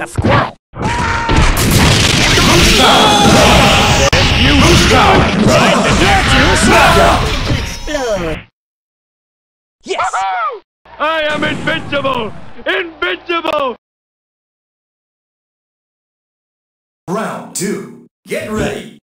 like a squirrel. Yes! I am invincible! Invincible! Round two. Get ready!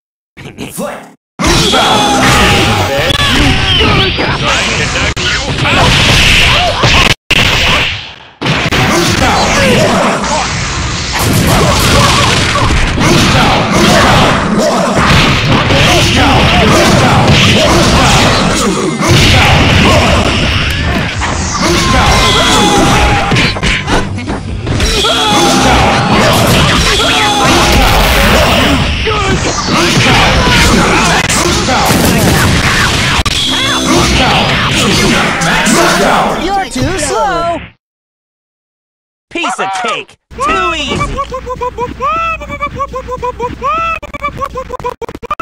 You're too slow! Piece of cake! Too easy!